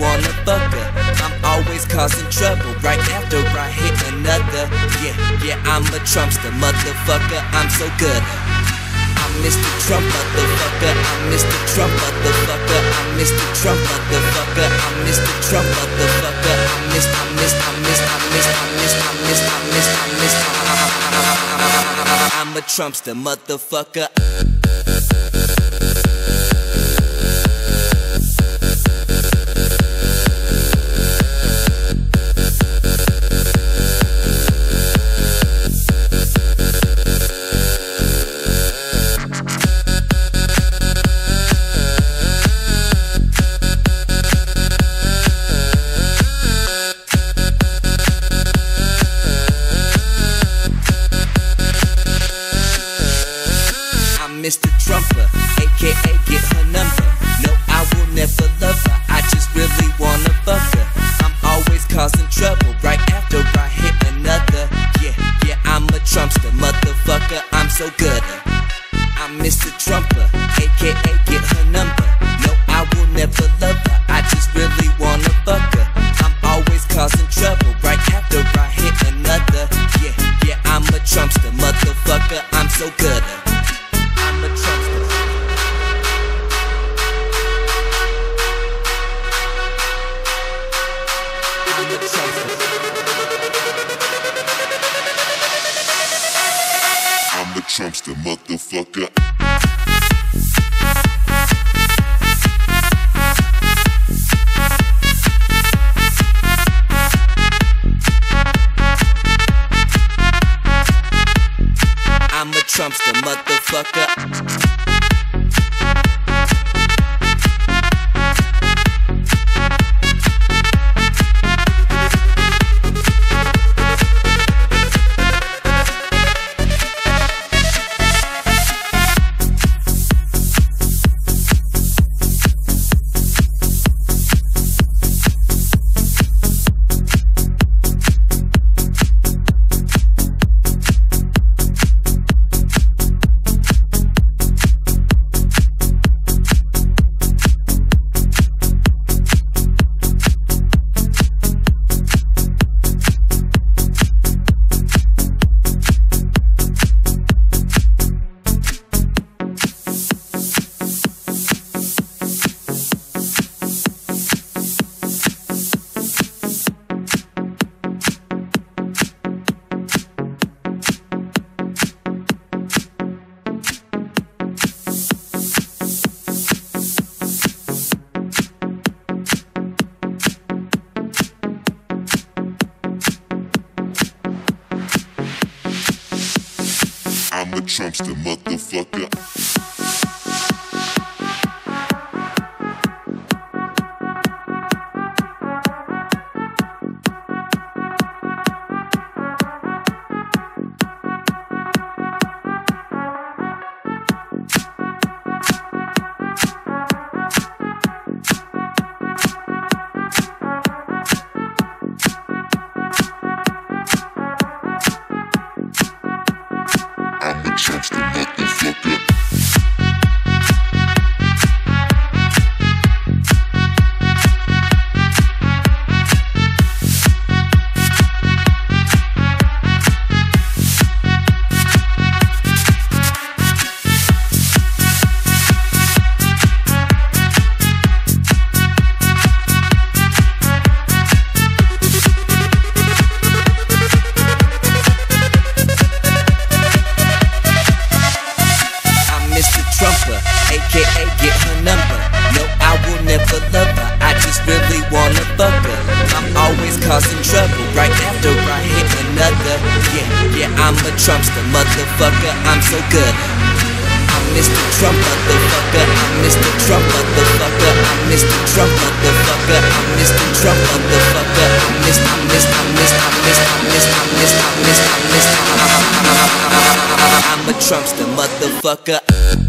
wanna fuck her. I'm always causing trouble right after I hit another. Yeah, yeah, I'm a Trumpster, motherfucker. I'm so good. I'm Mr. Trump, motherfucker. I'm Mr. Trump, motherfucker. I'm Mr. Trump, motherfucker. I'm Mr. Trump, motherfucker. I'm Mr. I'm Mr. I'm Mr. I'm Mr. I'm Mr. I'm Mr. I'm Mr. I'm Mr. I'm a Trumpster, motherfucker. Trumper, aka get her number. No, I will never love her. I just really wanna fuck her. I'm always causing trouble right after I hit another. Yeah, yeah, I'm a Trumpster, motherfucker. I'm so good. I'm Mr. Trumper, motherfucker. I'm a Trumpster, motherfucker. I'm a Trumpster, motherfucker. Right after I hit another. Yeah, yeah, I'm a Trumpster, motherfucker. I'm so good. I'm Mr. Trump, motherfucker. I'm Mr. Trump, motherfucker. I'm Mr. Trump, motherfucker. I'm Mr. Trump, motherfucker. I'm Mr. I'm Mr. I'm Mr. I'm Mr. I'm Mr. I'm Mr. I'm Mr. I'm Mr. I'm a Trumpster, motherfucker.